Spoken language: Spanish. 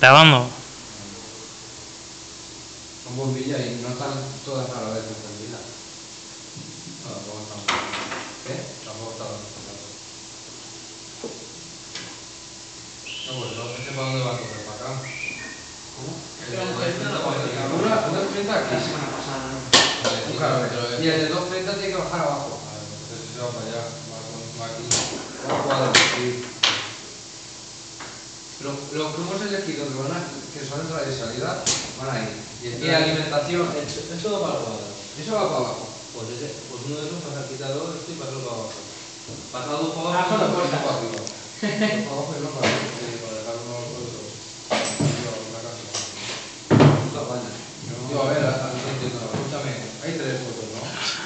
Grabando. Son bombillas y no están todas a la vez encendidas. No, tampoco estamos. ¿Qué? Tampoco estamos. No, pues no sé para dónde va a correr, para acá. ¿Cómo? El de 230 para allá. Una, aquí. Y el de 230 tiene que bajar abajo. Entonces se va para allá, va con- aquí. Va a cuadro, sí. Los, los grupos elegidos que, van a, que son entrada y salida van a ir. Y, eh, entonces, eh, y la alimentación. Esto, esto va para abajo. Eso va para abajo. Pues, ese, pues uno de esos pasa quitado esto y pasarlo para abajo. Pasado para abajo. Ah, pues no, pues para arriba. Para abajo y no para arriba. Para dejar uno a otro. Yo, a ver, escúchame. Hay tres fotos, ¿no?